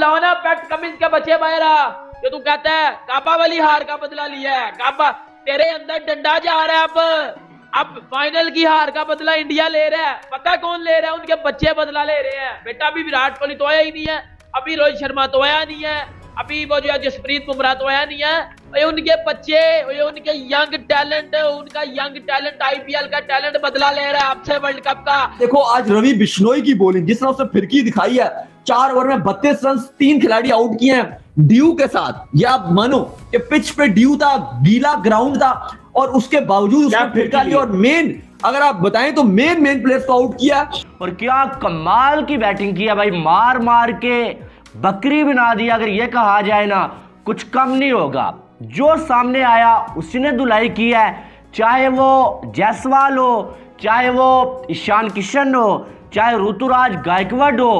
लाओ ना Pat Cummins के बच्चे बहरा जो तू कहता है, काबा वाली हार का बदला लिया है। काबा, तेरे अंदर डंडा जा रहा है अब। अब फाइनल की हार का बदला इंडिया ले रहा है। पता कौन ले रहा है? उनके बच्चे बदला ले रहे हैं। बेटा, अभी विराट कोहली तो आया ही नहीं है। अभी रोहित शर्मा तो आया नहीं है। अभी वो जो है जसप्रीत बुमराह तो आया नहीं है। ये उनके बच्चे ये उनके यंग टैलेंट उनका यंग टैलेंट आईपीएल का टैलेंट बदला ले रहा है आपसे वर्ल्ड कप का। देखो आज रवि बिश्नोई की बॉलिंग जिस तरह उसने फिरकी दिखाई है चार ओवर में बत्तीस रन तीन खिलाड़ी आउट किए हैं ड्यू के साथ। ये आप मानो कि पिच पे ड्यू था गीला ग्राउंड था और उसके बावजूद उसने फिरका लिया। और मेन अगर आप बताएँ तो मेन मेन प्लेयर्स को आउट किया। और क्या कमाल की बैटिंग किया भाई मार मार के बकरी बना दिया अगर ये कहा जाए ना कुछ कम नहीं होगा। जो सामने आया, उसने धुलाई की है। चाहे वो जायसवाल हो, चाहे वो ईशान किशन हो चाहे ऋतुराज गायकवाड हो।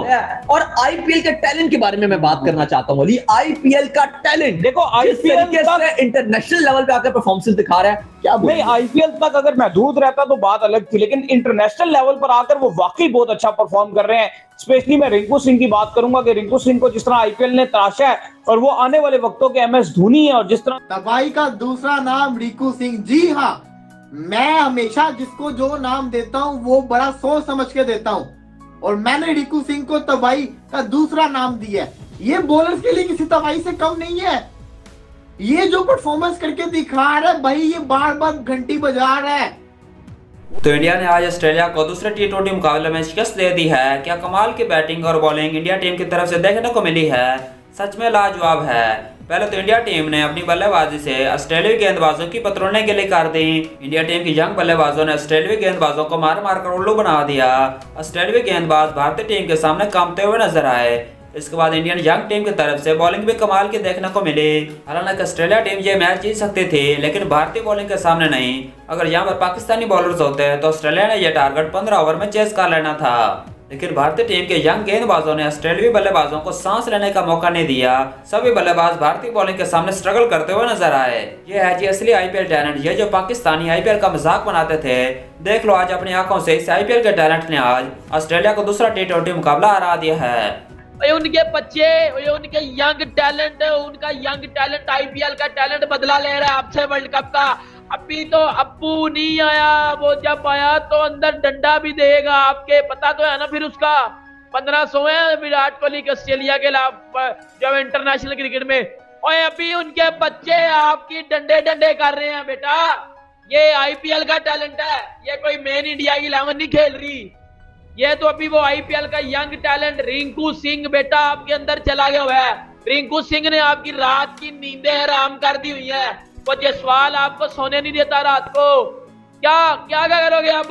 और आईपीएल के टैलेंट के बारे में मैं बात करना चाहता हूँ आईपीएल का टैलेंट देखो आईपीएल के इंटरनेशनल लेवल पे आकर परफॉर्मेंस दिखा रहा है? क्या नहीं आईपीएल तक अगर महदूद रहता तो बात अलग थी लेकिन इंटरनेशनल लेवल पर आकर वो वाकई बहुत अच्छा परफॉर्म कर रहे हैं। स्पेशली मैं रिंकू सिंह की बात करूँगा कि रिंकू सिंह को जिस तरह आईपीएल ने तराशा है और वो आने वाले वक्तों के एमएस धोनी है और जिस तरह तबाही का दूसरा नाम रिंकू सिंह। जी हाँ मैं हमेशा जिसको जो नाम देता हूँ, वो बड़ा सोच समझ के देता हूँ। और मैंने रिकू सिंह को तबाही का दूसरा नाम दिया है। ये बॉलर्स के लिए किसी तबाही से कम नहीं है। ये जो परफॉर्मेंस करके दिखा रहा है, भाई, ये बार बार घंटी बजा रहा है। तो इंडिया ने आज ऑस्ट्रेलिया को दूसरे टी ट्वेंटी मुकाबले में शिकस्त दे दी है। क्या कमाल की बैटिंग और बॉलिंग इंडिया टीम की तरफ़ से देखने को मिली है? सच में लाजवाब है। पहले तो इंडिया टीम ने अपनी बल्लेबाजी से ऑस्ट्रेलियाई गेंदबाजों की पतरोने के लिए कर दी। इंडिया टीम की यंग बल्लेबाजों ने ऑस्ट्रेलियाई गेंदबाजों को मार मार कर उल्लू बना दिया। ऑस्ट्रेलियाई गेंदबाज भारतीय टीम के सामने कामते हुए नज़र आए। इसके बाद इंडियन यंग टीम की तरफ़ से बॉलिंग भी कमाल की देखने को मिली। हालाँकि ऑस्ट्रेलिया टीम ये मैच जीत सकती थी, लेकिन भारतीय बॉलिंग के सामने नहीं। अगर यहाँ पर पाकिस्तानी बॉलर्स होते तो ऑस्ट्रेलिया ने यह टारगेट पंद्रह ओवर में चेस कर लेना था। लेकिन भारतीय टीम के यंग गेंदबाजों ने ऑस्ट्रेलियाई बल्लेबाजों को सांस लेने का मौका नहीं दिया। सभी बल्लेबाज भारतीय बॉलिंग के सामने स्ट्रगल करते हुए नज़र आए। ये है जी असली आईपीएल टैलेंट। ये जो पाकिस्तानी आईपीएल का मज़ाक बनाते थे, देख लो आज अपनी आँखों से इस आईपीएल के टैलेंट ने आज ऑस्ट्रेलिया को दूसरा टी ट्वेंटी मुकाबला हरा दिया है। उनके बच्चे उनके यंग टैलेंट, उनका यंग टैलेंट आईपीएल का टैलेंट बदला ले रहा है आपसे वर्ल्ड कप का। अभी तो अप्पू नहीं आया, वो जब आया तो अंदर डंडा भी देगा आपके, पता तो है ना फिर उसका? पंद्रह सौ है विराट कोहली के ऑस्ट्रेलिया के खिलाफ जब इंटरनेशनल क्रिकेट में। और अभी उनके बच्चे आपकी डंडे डंडे कर रहे हैं बेटा। ये आईपीएल का टैलेंट है, ये कोई मेन इंडिया की इलेवन नहीं खेल रही। ये तो अभी वो आईपीएल का यंग टैलेंट, रिंकू सिंह बेटा आपके अंदर चला गया हुआ है। रिंकू सिंह ने आपकी रात की नींदें हराम कर दी हुई है। वो जसवाल आपको सोने नहीं देता रात को। क्या क्या क्या करोगे अब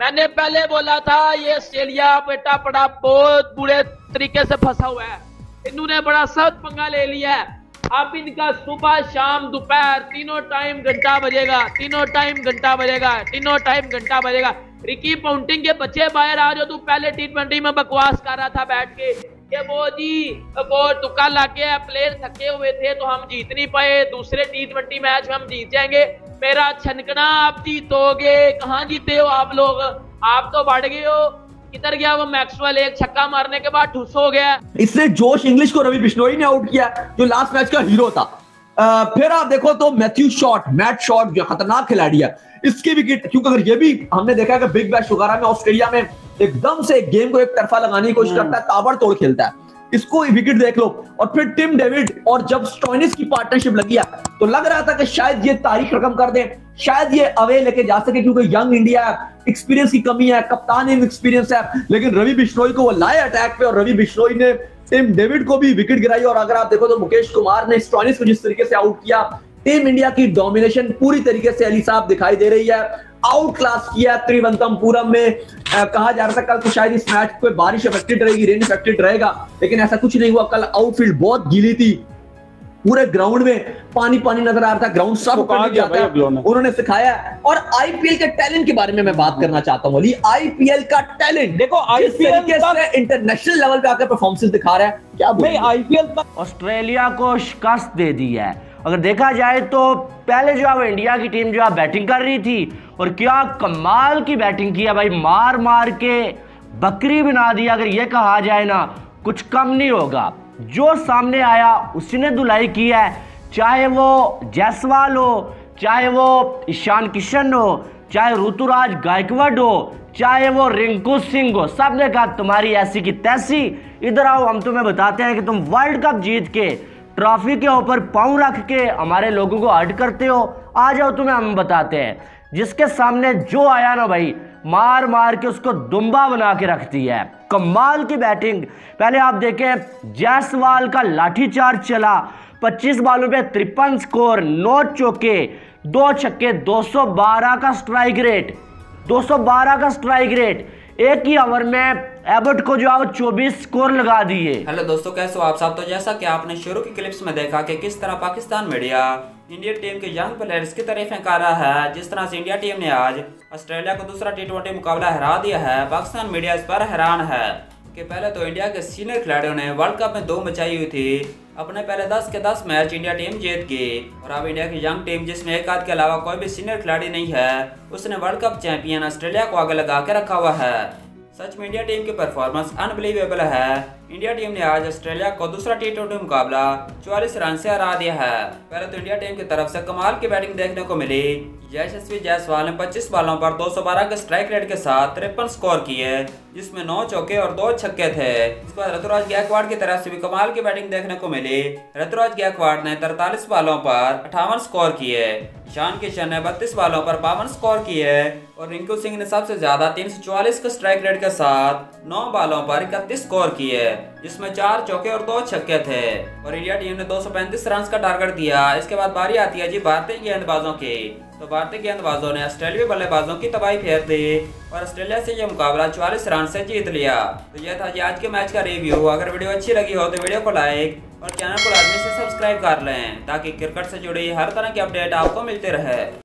मैंने पहले बोला था, ये ऑस्ट्रेलिया बेटा बड़ा बहुत बुरे तरीके से फंसा हुआ है। इन्होंने बड़ा सख्त पंगा ले लिया है। अब इनका सुबह, शाम, दोपहर, तीनों टाइम घंटा बजेगा, तीनों टाइम घंटा बजेगा, तीनों टाइम घंटा बजेगा। रिकी पाउंटिंग के बच्चे बाहर आ जाओ, तू पहले टी ट्वेंटी में बकवास कर रहा था बैठ के। कि वो जी, वो टुका लग गया प्लेयर थके हुए थे तो हम जीत नहीं पाए। दूसरे टी ट्वेंटी मैच में हम जीत जाएँगे। मेरा छनकना, आप जीतोगे। कहाँ जीते हो आप लोग? आप तो बढ़ गए हो। किधर गया वो मैक्सवेल? एक छक्का मारने के बाद ठुस हो गया। इससे जोश इंग्लिश को रवि बिश्नोई ने आउट किया, जो लास्ट मैच का हीरो था। आ, फिर आप देखो तो मैथ्यू शॉट मैट शॉट जो खतरनाक खिलाड़ी है इसकी विकेट क्योंकि अगर ये भी हमने देखा कि बिग बैश वगैरह में ऑस्ट्रेलिया में एकदम से एक गेम को एक तरफा लगाने की कोशिश हम्म। करता है ताबड़ तोड़ खेलता है इसको विकेट देख लो और फिर टिम डेविड और जब स्टोइनिस की पार्टनरशिप लगी है तो लग रहा था कि शायद ये तारीख रकम कर दे शायद ये अवे लेके जा सके क्योंकि यंग इंडिया है एक्सपीरियंस की कमी है कप्तान इन एक्सपीरियंस है लेकिन रवि बिश्नोई को वो लाए अटैक पे और रवि बिश्नोई ने टिम डेविड को भी विकेट गिराई और अगर आप देखो तो मुकेश कुमार ने स्टॉनिस को जिस तरीके से आउट किया टीम इंडिया की डोमिनेशन पूरी तरीके से अली साहब दिखाई दे रही है। आउट क्लास किया त्रिवंतमपुरम में। आ, कहा जा रहा था कल तो शायद इस मैच पे बारिश अफेक्टेड रहेगी रेन अफेक्टेड रहेगा लेकिन ऐसा कुछ नहीं हुआ। कल आउटफील्ड बहुत गीली थी। पूरे ग्राउंड में पानी पानी नज़र आ रहा था ग्राउंड सब जाता है। उन्होंने सिखाया और आईपीएल के टैलेंट के बारे में मैं बात करना चाहता हूँ आईपीएल का टैलेंट देखो आईपीएल इंटरनेशनल लेवल पे आकर परफॉर्मेंस दिखा रहा है क्या नहीं आईपीएल ऑस्ट्रेलिया को शिकस्त दे दी है। अगर देखा जाए तो पहले जो है इंडिया की टीम जो है बैटिंग कर रही थी और क्या कमाल की बैटिंग किया भाई। मार मार के बकरी बना दिया अगर ये कहा जाए ना कुछ कम नहीं होगा। जो सामने आया, उसने धुलाई की है। चाहे वो जायसवाल हो, चाहे वो ईशान किशन हो, चाहे ऋतुराज गायकवाड हो, चाहे वो रिंकू सिंह हो सबने कहा, तुम्हारी ऐसी की तैसी। इधर आओ, हम तुम्हें बताते हैं कि तुम वर्ल्ड कप जीत के, ट्रॉफी के ऊपर पाँव रख के हमारे लोगों को हट करते हो। आ जाओ, तुम्हें हम बताते हैं। जिसके सामने जो आया ना भाई, मार मार के उसको दुम्बा बना के रखती है। कमाल की बैटिंग। पहले आप देखें, जायसवाल का लाठी चार्ज चला। 25 बालों पे तिरपन स्कोर, नौ चौके, दो छक्के 212 का स्ट्राइक रेट। 212 का स्ट्राइक रेट। एक ही ओवर में एबर्ट को जो है चौबीस स्कोर लगा दिए। हेलो दोस्तों, कैसे हो आप साहब तो जैसा कि आपने शुरू की क्लिप्स में देखा कि किस तरह पाकिस्तान मीडिया इंडियन टीम के यंग प्लेयर्स की तरफ़ कर रहा है, जिस तरह से इंडिया टीम ने आज ऑस्ट्रेलिया को दूसरा टी ट्वेंटी मुकाबला हरा दिया है, पाकिस्तान मीडिया इस पर हैरान है। कि पहले तो इंडिया के सीनियर खिलाड़ियों ने वर्ल्ड कप में दो मचाई हुई थी। अपने पहले 10 के 10 मैच इंडिया टीम जीत गई और अब इंडिया की यंग टीम, जिसमें एक आध के अलावा कोई भी सीनियर खिलाड़ी नहीं है, उसने वर्ल्ड कप चैंपियन ऑस्ट्रेलिया को आगे लगा के रखा हुआ है। सच में इंडिया टीम की परफॉर्मेंस अनबिलीवेबल है। इंडिया टीम ने आज ऑस्ट्रेलिया को दूसरा टी ट्वेंटी मुकाबला चौवालीस रन से हरा दिया है। पहले तो इंडिया टीम की तरफ़ से कमाल की बैटिंग देखने को मिली। यशस्वी जायसवाल ने 25 बालों पर 212 के स्ट्राइक रेट के साथ तिरपन स्कोर किए, जिसमें नौ चौके और दो छक्के थे। इसके बाद ऋतुराज गायकवाड़ की तरफ़ से भी कमाल की बैटिंग देखने को मिली। ऋतुराज गायकवाड़ ने तरतालीस बालों पर अठावन स्कोर किए। ईशान किशन ने बत्तीस बालों पर बावन स्कोर किए। और रिंकू सिंह ने सबसे ज़्यादा तीन सौ चौवालीस के स्ट्राइक रेट के साथ नौ बालों पर इकतीस स्कोर किए जिसमें चार चौके और दो छक्के थे। और इंडिया टीम ने 235 रन का टारगेट दिया। इसके बाद बारी आती है जी भारतीय गेंदबाजों की। तो भारतीय गेंदबाजों ने ऑस्ट्रेलियाई बल्लेबाजों की तबाही फेर दी और ऑस्ट्रेलिया से यह मुकाबला चौवालीस रन से जीत लिया। तो यह था जी आज के मैच का रिव्यू अगर वीडियो अच्छी लगी हो तो वीडियो को लाइक और चैनल को लाजमी से सब्सक्राइब कर लें, ताकि क्रिकेट से जुड़ी हर तरह की अपडेट आपको मिलते रहे।